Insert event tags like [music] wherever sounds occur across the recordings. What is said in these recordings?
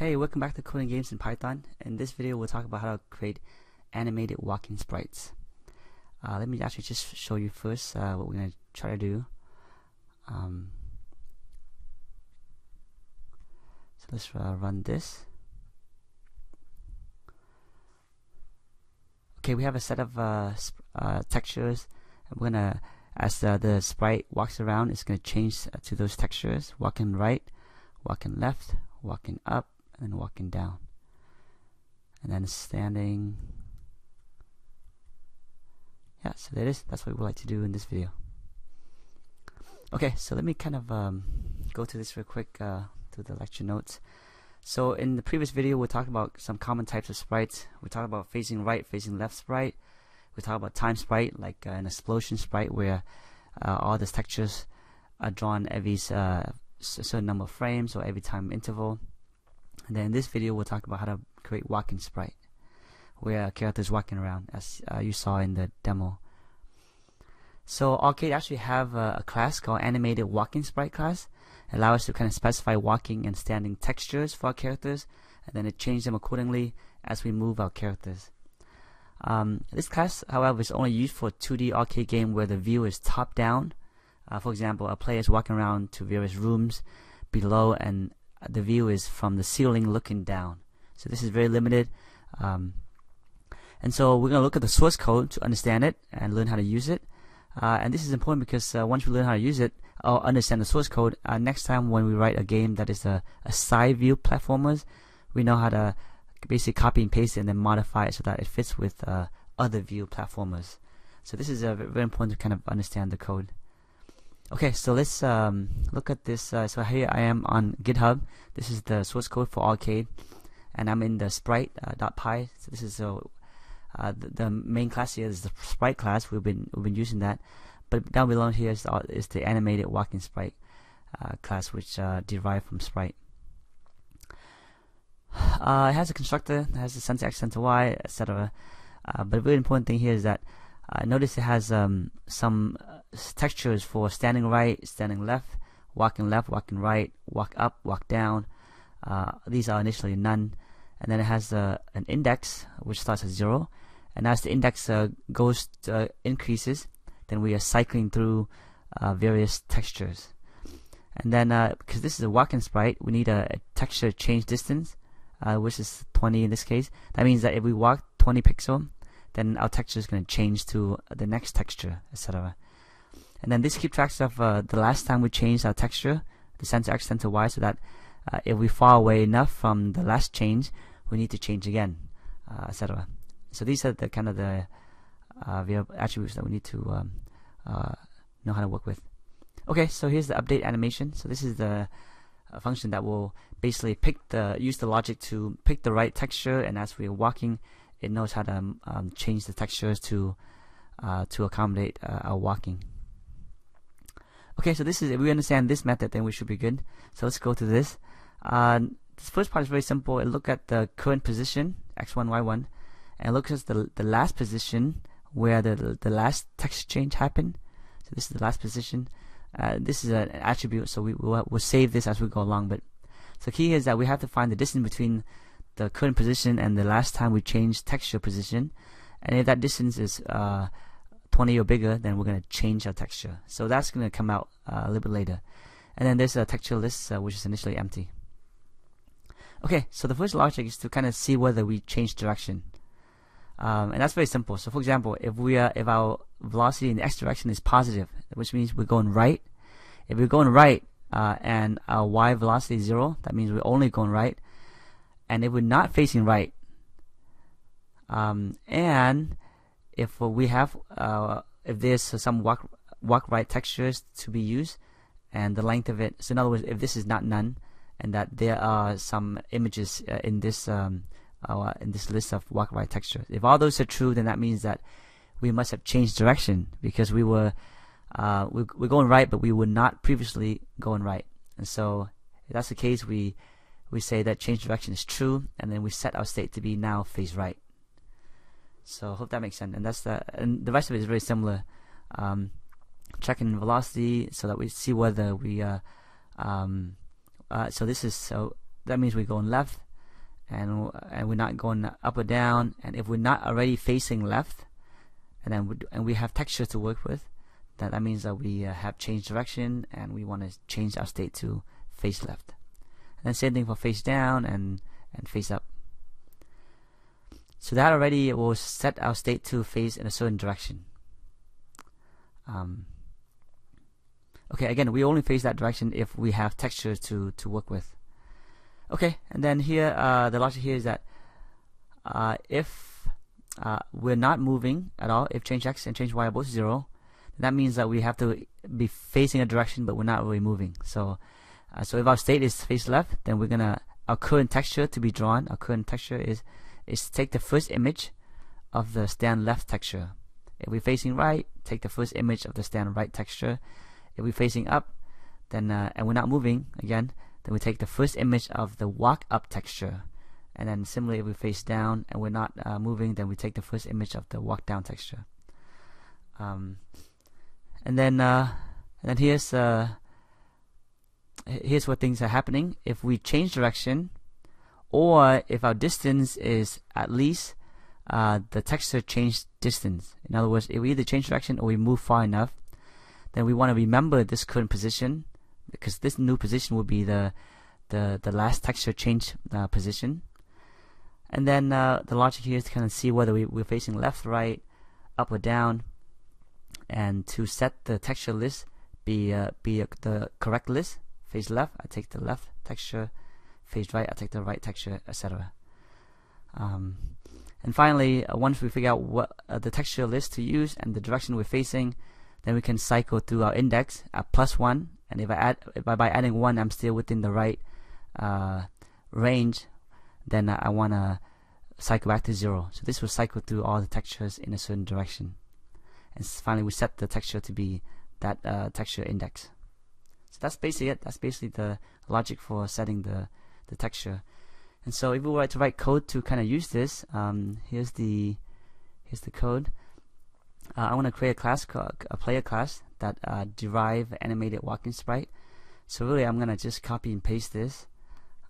Hey, welcome back to Coding Games in Python. In this video, we'll talk about how to create animated walking sprites. Uh, let me actually just show you first uh, what we're going to try to do. Um, so let's uh, run this. Okay, we have a set of uh, uh, textures. We're going to, as the sprite walks around, it's going to change to those textures. Walking right, walking left, walking up, and then walking down. And then standing. Yeah so that is that's what we like to do in this video. Okay so let me kind of um, go to this real quick uh, to the lecture notes. So in the previous video we talked about some common types of sprites. We talked about facing right facing left sprite. We talked about time sprite like uh, an explosion sprite where uh, all the textures are drawn every uh, certain number of frames or every time interval and then in this video, we'll talk about how to create walking sprite, where a character is walking around, as uh, you saw in the demo. So Arcade actually have a, a, class called Animated Walking Sprite class. It allows us to kind of specify walking and standing textures for our characters, and then it change them accordingly as we move our characters. Um, this class, however, is only used for a 2D arcade game where the view is top down. Uh, for example, a player is walking around to various rooms below and the view is from the ceiling looking down. So this is very limited. Um, and so we're going to look at the source code to understand it and learn how to use it. Uh, and this is important because uh, once we learn how to use it or understand the source code, uh, next time when we write a game that is a, a side view platformers, we know how to basically copy and paste it and then modify it so that it fits with uh, other view platformers. So this is uh, very important to kind of understand the code. Okay, so let's um, look at this. Uh, so here I am on GitHub. This is the source code for Arcade, and I'm in the Sprite.py. Uh, so this is uh, uh, the, the, main class here is the Sprite class. We've been we've been using that, but down below here is, uh, is the animated walking Sprite uh, class, which uh, derived from Sprite. it has a constructor, it has a center x, center y, etc. but a really important thing here is that notice it has um, some textures for standing right, standing left, walking left, walking right, walk up, walk down. Uh, these are initially none. And then it has uh, an index which starts at zero. And as the index uh, goes uh, increases, then we are cycling through uh, various textures. And then because uh, this is a walking sprite, we need a, a texture change distance, which is 20 in this case. That means that if we walk 20 pixel, then our texture is going to change to the next texture, etc. And then this keep tracks of uh, the last time we changed our texture, the center X, center Y, so that uh, if we far away enough from the last change, we need to change again, uh, etc. So these are the kind of the uh, attributes that we need to um, uh, know how to work with. Okay, so here's the update animation. So this is the uh, function that will basically pick the use the logic to pick the right texture, and as we're walking, it knows how to um, change the textures to to accommodate our walking. Okay, so this is if we understand this method, then we should be good. So let's go to this. Uh, this first part is very simple. It look at the current position x1, y1, and looks at the the last position where the the last text change happened. So this is the last position. Uh, this is an attribute, so we will we'll save this as we go along. But so key is that we have to find the distance between the current position and the last time we changed texture position, and if that distance is uh, 20 or bigger, then we're going to change our texture. So that's going to come out uh, a little bit later. And then there's a texture list, uh, which is initially empty. Okay, so the first logic is to kind of see whether we change direction. Um, and that's very simple. So for example, if we are, if our velocity in the x direction is positive, which means we're going right. If we're going right uh, and our y velocity is zero, that means we're only going right. And if we're not facing right, um, and if we have uh, if there's some walk walk right textures to be used and the length of it so in other words if this is not none and that there are some images uh, in this um, uh, in this list of walk right textures. If all those are true then that means that we must have changed direction because we were uh, we, we're going right but we were not previously going right. And so if that's the case we we say that change direction is true and then we set our state to be now face right so hope that makes sense. And that's the and the rest of it is very similar. Um, checking velocity so that we see whether we uh, um, uh, so this is so that means we're going left and and we're not going up or down and if we're not already facing left and then we, and we have texture to work with then that means that we uh, have changed direction and we want to change our state to face left and then same thing for face down and and face up so that already will set our state to face in a certain direction um, okay again we only face that direction if we have texture to to work with Okay, and then here, uh, the logic here is that uh, if uh, we're not moving at all, if change x and change y are both zero, that means that we have to be facing a direction, but we're not really moving. So, uh, so if our state is face left, then we're gonna our current texture to be drawn. Our current texture is is take the first image of the stand left texture. If we're facing right, take the first image of the stand right texture. If we're facing up, then uh, and we're not moving again, then we take the first image of the walk up texture. And then similarly, if we face down and we're not uh, moving, then we take the first image of the walk down texture. Um, and then, uh, and then here's uh, here's what things are happening. If we change direction, or if our distance is at least uh, the texture change distance. In other words, if we either change direction or we move far enough, then we want to remember this current position because this new position will be the the the last texture change uh, position and then uh, the logic here is to kind of see whether we, we're facing left right up or down and to set the texture list be uh, be the correct list face left I take the left texture face right I take the right texture etc um, and finally uh, once we figure out what uh, the texture list to use and the direction we're facing then we can cycle through our index at plus one. And if I add if I, by adding one I'm still within the right uh, range then I, I want to cycle back to zero. So this will cycle through all the textures in a certain direction. And finally we set the texture to be that uh, texture index. So that's basically it. That's basically the logic for setting the the texture and so if we were to write code to kind of use this um, here's the here's the code uh, I want to create a class a player class that uh, derive animated walking sprite. So really I'm gonna just copy and paste this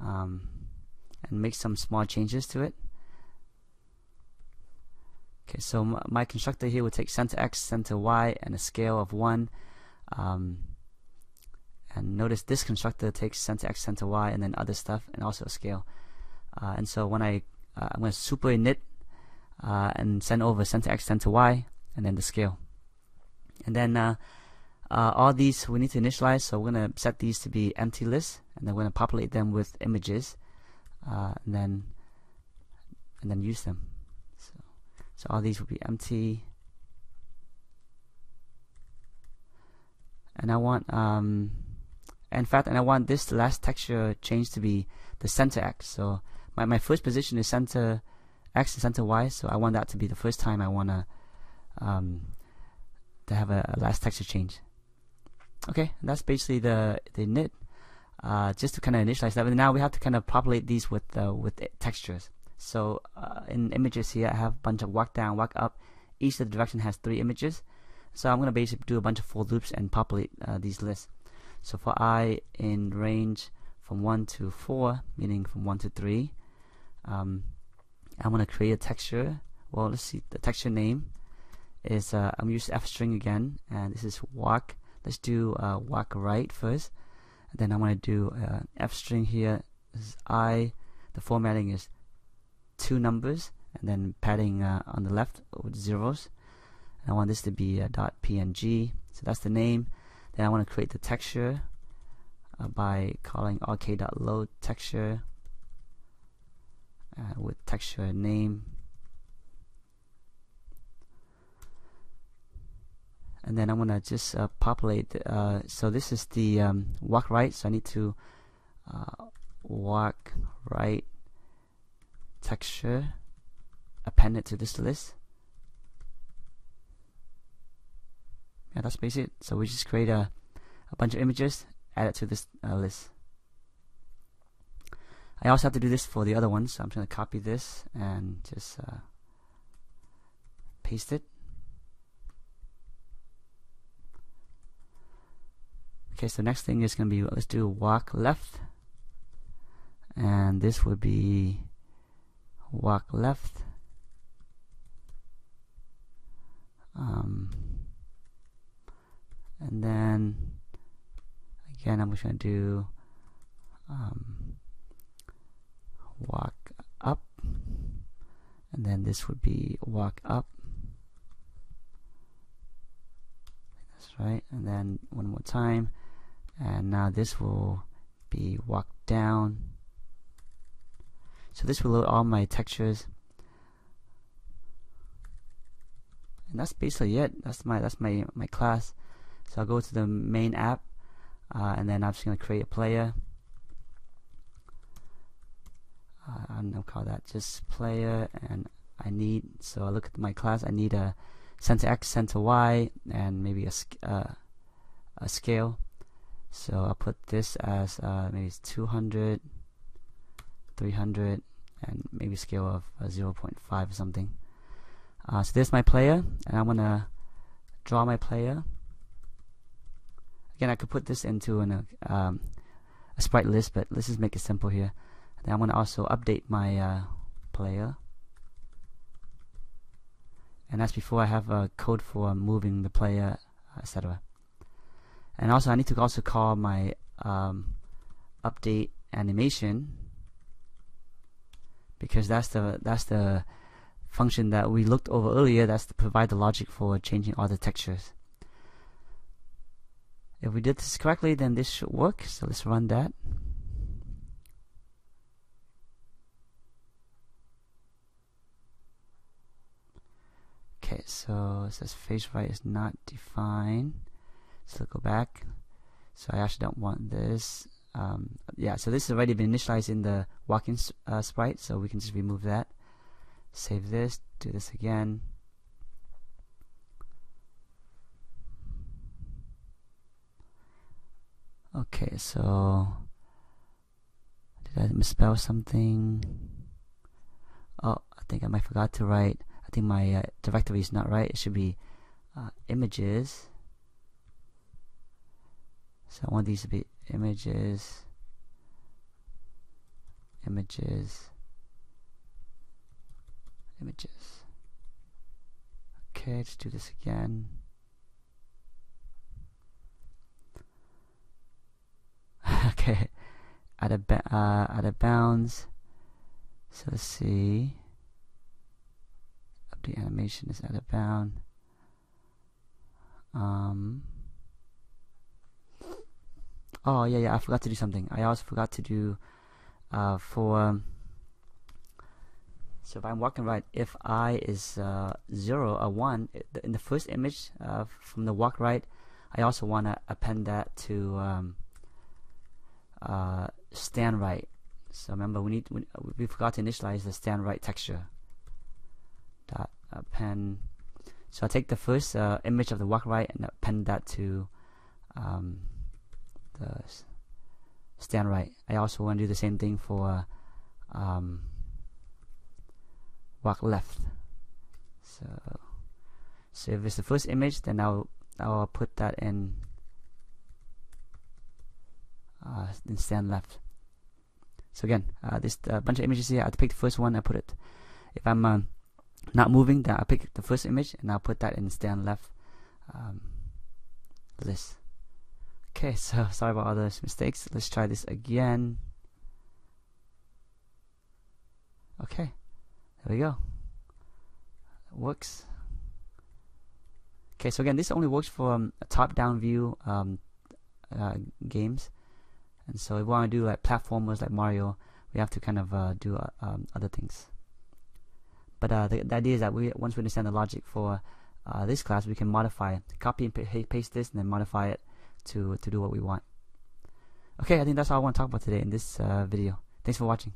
um, and make some small changes to it. Okay, so my, constructor here will take center x, center y, and a scale of 1. Um, and notice this constructor takes center x, center y, and then other stuff, and also a scale. Uh, and so when I, uh, I'm going to super init uh, and send over center x, center y, and then the scale. And then uh, uh, all these we need to initialize, so we're going to set these to be empty lists, and then we're going to populate them with images, uh, and then and then use them. So, so all these will be empty. And I want, um, in fact, and I want this last texture change to be the center X. So my, my first position is center X and center Y, so I want that to be the first time I want to um, to have a, a, last texture change. Okay, that's basically the the init. Uh, just to kind of initialize that, but now we have to kind of populate these with uh, with textures. So uh, in images here, I have a bunch of walk down, walk up. Each of the direction has three images. So I'm going to basically do a bunch of for loops and populate uh, these lists. So for i in range from 1 to 4, meaning from 1 to 3, um, I'm going to create a texture. Well, let's see, the texture name is uh, I'm use f string again and this is walk let's do uh, walk right first and then I'm going to do uh, f string here. This is i. The formatting is two numbers and then padding uh, on the left with zeros. And I want this to be uh, dot png so that's the name then I want to create the texture uh, by calling arcade.load texture uh, with texture name. And then I'm gonna just uh, populate uh, so this is the um, walk right. So I need to uh, walk right texture append it to this list that's basically it. So we just create a, a bunch of images add it to this uh, list. I also have to do this for the other ones so I'm just gonna copy this and just uh, paste it. Okay, so next thing is going to be, let's do walk left. And this would be walk left. Um, and then again I'm just going to do um, walk up. And then this would be walk up. That's right. And then one more time. And now this will be walk down. So this will load all my textures. And that's basically it. That's my that's my my class so I'll go to the main app uh, and then I'm just going to create a player. Uh, I'm gonna call that just player and I need so I look at my class I need a center X center Y and maybe a, uh, a scale. So I'll put this as uh, maybe it's 200 300 and maybe scale of uh, 0.5 or something. Uh, so there's my player and I'm gonna draw my player again I could put this into an, uh, um, a sprite list but let's just make it simple here. Then I'm going to also update my uh, player. And that's before I have a code for moving the player etc and also I need to also call my um, update animation because that's the that's the function that we looked over earlier that's to provide the logic for changing all the textures if we did this correctly then this should work so let's run that Okay, so it says face right is not defined. So go back. So I actually don't want this. Um, yeah, so this has already been initialized in the walking uh, sprite, so we can just remove that. Save this, do this again. Okay, so did I misspell something? Oh, I think I might forgot to write I think my uh, directory is not right. It should be uh, images. So I want these to be images, images, images. Okay, let's do this again. okay, [laughs] out of uh, out of bounds. So let's see the animation is out of bound. Um, oh yeah, yeah, I forgot to do something. I also forgot to do uh, for. Um, so if I'm walking right, if i is uh, zero or one in the first image uh, from the walk right, I also want to append that to um, uh, stand right. So remember, we need we, we forgot to initialize the stand right texture dot pen. so I take the first uh, image of the walk right and append that to um, the stand right I also want to do the same thing for um, walk left so so if it's the first image then I'll I'll put that in uh, in stand left. So again uh, this uh, bunch of images here I pick the first one I put it if I'm not moving then I'll pick the first image and I'll put that in stand left um, list. Okay so [laughs] sorry about all those mistakes. Let's try this again. Okay there we go. Works. Okay so again this only works for um, top-down view um, uh, games and so if we want to do like platformers like Mario we have to kind of uh, do uh, um, other things but uh, the, the, idea is that we once we understand the logic for uh, this class, we can modify, copy and paste this, and then modify it to to do what we want. Okay, I think that's all I want to talk about today in this uh, video. Thanks for watching.